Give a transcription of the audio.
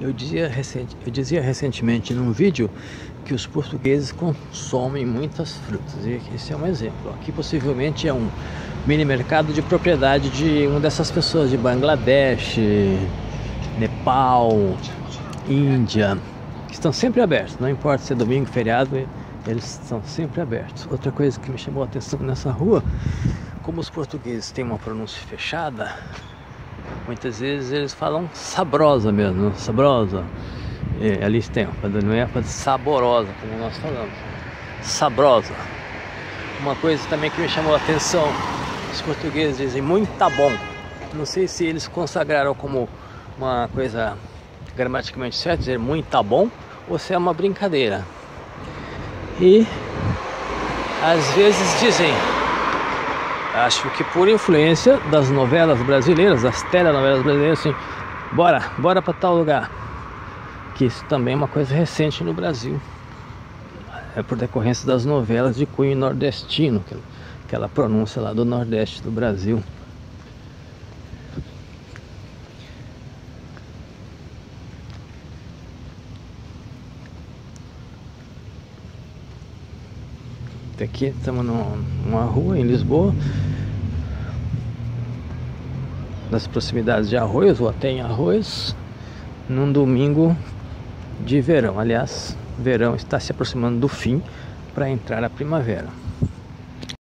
Eu dizia, recente, eu dizia recentemente num vídeo que os portugueses consomem muitas frutas e esse é um exemplo. Aqui possivelmente é um mini mercado de propriedade de uma dessas pessoas de Bangladesh, Nepal, Índia, que estão sempre abertos, não importa se é domingo, feriado, eles estão sempre abertos. Outra coisa que me chamou a atenção nessa rua, como os portugueses têm uma pronúncia fechada, muitas vezes eles falam sabrosa mesmo, sabrosa. É, ali tem, não é saborosa, como nós falamos, sabrosa. Uma coisa também que me chamou a atenção, os portugueses dizem muito tá bom. Não sei se eles consagraram como uma coisa gramaticamente certa, dizer muito tá bom, ou se é uma brincadeira. E às vezes dizem, acho que por influência das novelas brasileiras, das telenovelas brasileiras, assim, bora, bora para tal lugar. Que isso também é uma coisa recente no Brasil. É por decorrência das novelas de cunho nordestino, aquela pronúncia lá do Nordeste do Brasil. Aqui estamos numa rua em Lisboa, nas proximidades de Arroios, ou até em Arroios, num domingo de verão. Aliás, verão está se aproximando do fim para entrar a primavera.